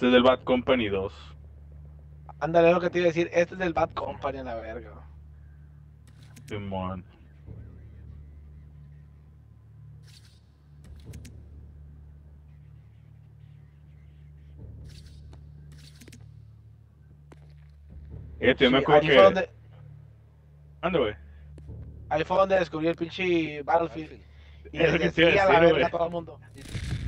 Este es del Bad Company 2. Ándale, lo que te iba a decir. Este es del Bad Company a la verga. Simón. Eh, yo me acuerdo ahí, que... fue donde, güey. ahí fue donde descubrí el pinche Battlefield. Y Es lo que te iba a decía a la verga a todo el mundo.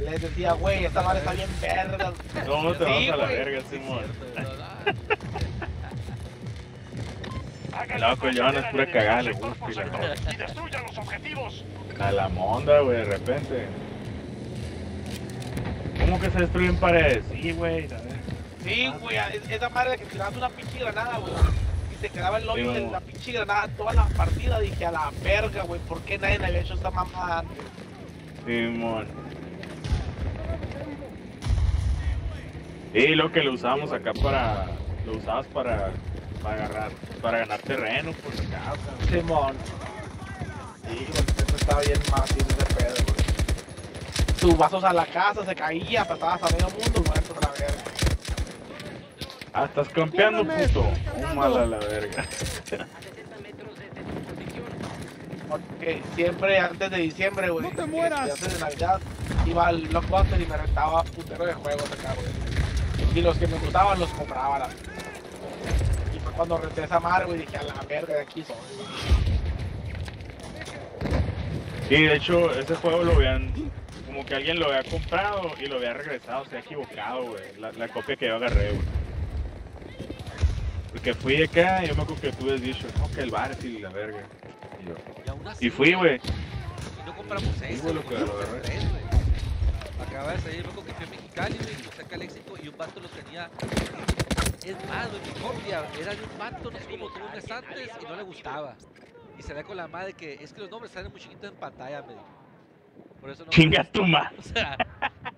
Les decía, güey, esta madre está bien verga. No, te Sí, vamos a la güey. verga, Simón. Loco, el Johan es pura cagada, le gusta y destruyan los objetivos. A la monda, güey, de repente. ¿Cómo que se destruyen paredes? Sí, güey, a ver. Sí, güey, es- esa madre que tirabas una pinche granada, güey. Y se quedaba el Sí, de la pinche granada toda la partida. Dije, a la verga, güey, ¿por qué nadie había hecho esta mamada antes? Simón. Y lo que lo usamos acá para. Lo usabas para. Para agarrar. Para ganar terreno, por si acaso. Simón. Sí, eso estaba bien más ese pedo, güey. Tus vasos a la casa se caía, patabas a medio mundo, muertos a la verga. Ah, estás campeando, puto. Un mal a la verga. Porque siempre antes de diciembre, güey. ¡No te mueras! Antes de Navidad iba al Blockbuster y me rentaba putero de juegos acá, güey. Y los que me gustaban los compraba, la Y fue cuando renté esa madre, güey, dije, a la verga, de aquí soy. Sí, de hecho, ese juego lo habían. Como que alguien lo había comprado y lo había regresado, se había equivocado, güey. La, la copia que yo agarré, güey. Porque fui de acá y yo me acuerdo que tú habías dicho, no, que el bar y la verga. Y yo, Y fui, güey. Y no compramos ese, güey, lo que compramos tres. Acababa de salir, acuerdo que fui a Mexicali, güey, y lo saca el éxito y un vato lo tenía. Es más, güey, mi copia era de un vato, no sé cómo tuvo un mes antes y no le gustaba. Y se da con la madre que es que los nombres salen muy chiquitos en pantalla, me dijo. Por eso no. Chinga tu madre. O sea,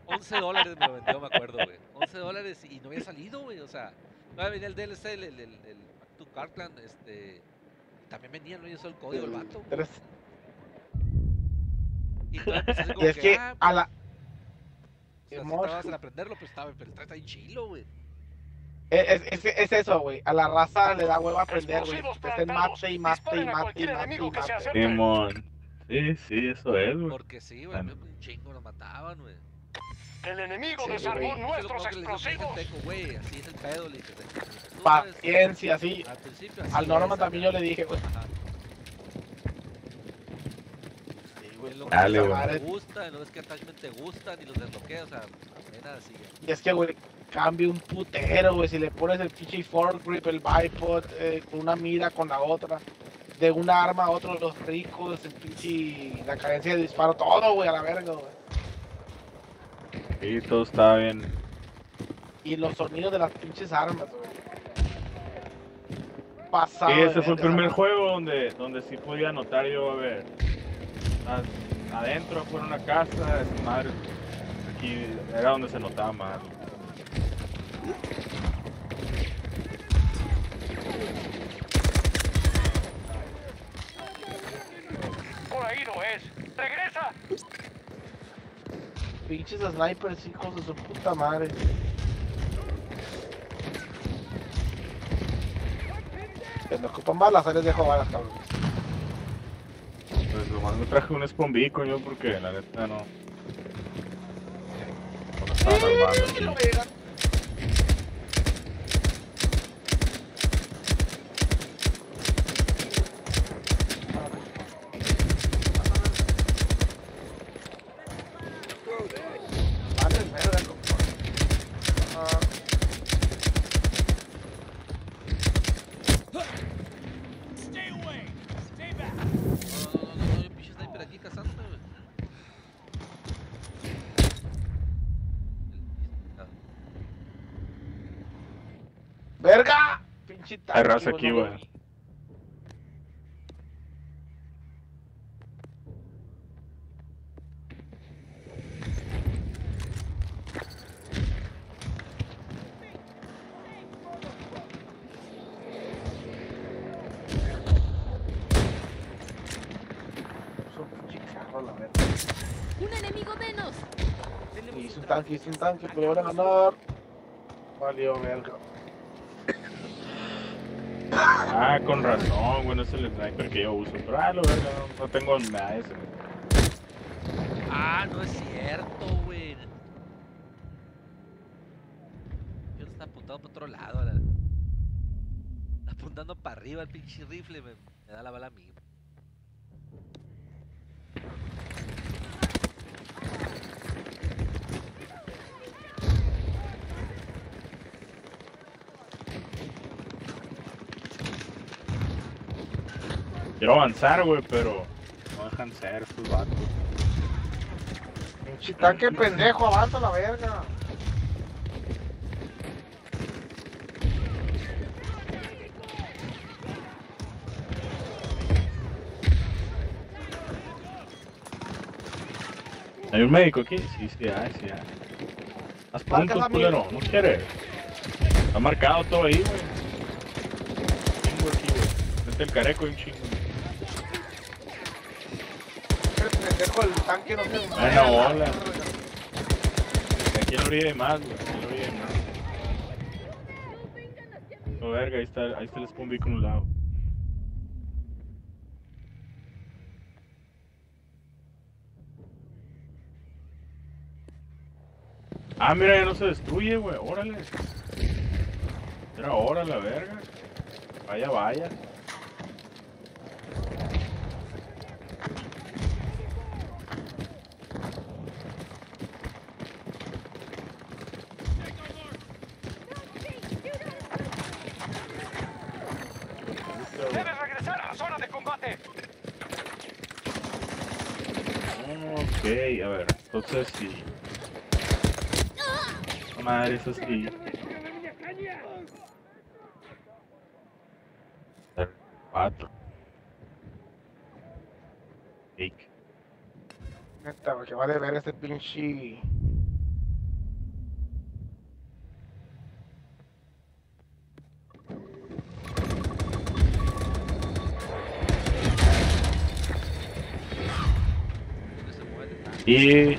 11 dólares me lo vendió, me acuerdo, güey. 11 dólares y no había salido, güey. O sea, no venía el DLC, el, el, el, el Back to Cartland, este. También venía, no hizo el código el vato. Tres. Y así Y es que ah, a la. o sea, Simón. tardabas en aprenderlo, pero estaba, pero está ahí chilo, güey. Es, es, es eso, güey. A la raza le da huevo aprender, güey. Te estén mate y mate y a mate y mate que mate. Simón. Sí, sí, eso es, güey. Porque sí, güey, un chingo nos mataban, güey. El enemigo Sí, desarmó nuestros explosivos. Teco, güey, así es el pedo, le dije. tú sabes, Paciencia, sí. Al principio así Al Norman también yo le dije, güey. Sí, güey, lo que güey. te gusta, no es que attachment te gustan y los desbloqueas, o sea, apenas así. Y es que, güey, cambia un putero, güey. Si le pones el pinche fork grip, el bipod, eh, con una mira con la otra, de una arma a otro, los ricos, el pinche, la cadencia de disparo, todo, güey, a la verga, güey. Sí, todo estaba bien. Y los sonidos de las pinches armas, güey. Pasado. Sí, ese fue el primer juego donde, donde sí podía notar yo, a ver, adentro, afuera una casa, esa madre, aquí era donde se notaba más. Por ahí no es. ¡Regresa! Pinches snipers, hijos de su puta madre. Que me ocupan balas, ahí les dejo balas, cabrón. Pues nomás me traje un beacon yo porque la neta no. No me estaban armando ¡Verga! Pinche Hay raza aquí, güey. un pinche carro, la verga. ¡Un enemigo menos! Hice un tanque, hice un tanque, pero van a ganar. Valió verga. Ah, con razón, bueno, es el sniper que yo uso. Pero, ah, lo verga, no, tengo nada de ese. Ah, no es cierto, güey. Yo está apuntado para otro lado. ahora. Apuntando para arriba el pinche rifle, me, me da la bala a mí. Quiero avanzar, güey, pero no dejan ser estos vatos. Pinche tanque pendejo, avanza la verga. ¿Hay un médico aquí? Sí, sí, hay, sí, hay. Haz puntos, culero, no quiere. Está marcado todo ahí, güey. Chingo aquí, güey. Vete el careco y un chingo. Pendejo del tanque no se Buena bola. Aquí orilla hay más, güey. Aquí orilla hay más. No, verga, ahí está, ahí está el spawn beacon a un lado. Ah, mira, ya no se destruye, güey. Órale. Era hora la verga. Vaya, vaya. La zona de combate. Ok, a ver, entonces sí. Madre, eso sí. Cuatro. Fake. Neta, güey, que vale ver este pinche. Simón.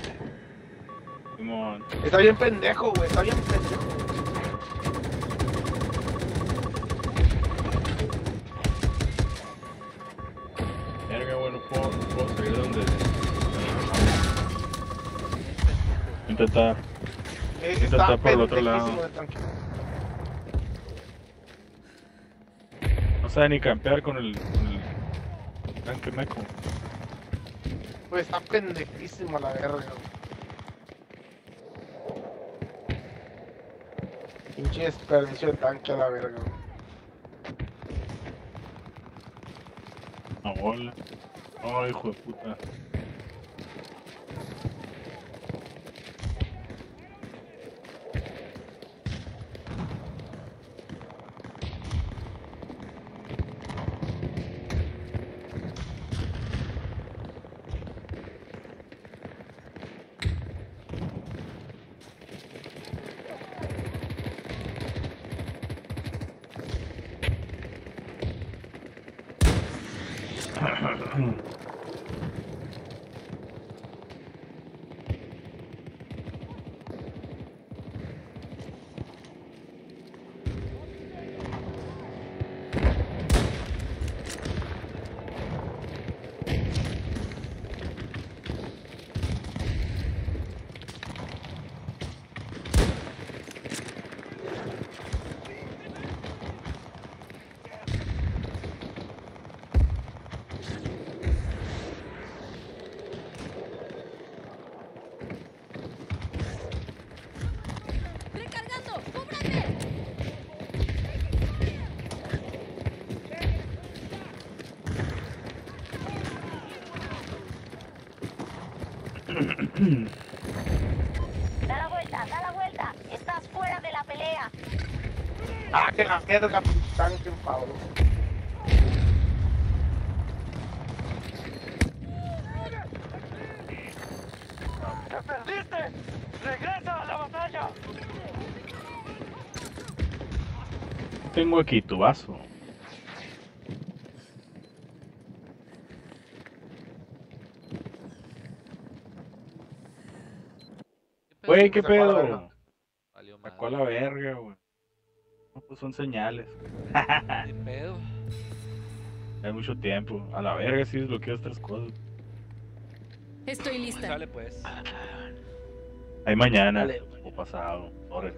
Está bien pendejo, güey, está bien pendejo. Verga, bueno, puedo, no puedo salir donde. Intentar. Eh, por el otro lado. No sabe ni campear con el. Con el tanque meco. Güey, está pendejísimo la verga. güey. Pinche desperdicio de tanque a la verga. güey. Una bola. Oh, hijo de puta. 嗯。Da la vuelta, da la vuelta. Estás fuera de la pelea. Ah, que la pinche tanque enfadado. ¡Te perdiste! ¡Regresa a la batalla! Tengo aquí tu vaso. Güey, ¿qué pedo? Valió Sacó a la verga, güey. No, pues son señales. Ni pedo. Hay mucho tiempo. A la verga sí desbloqueas tres cosas. Estoy lista. Sale pues. Hay mañana Dale. o pasado. Órale.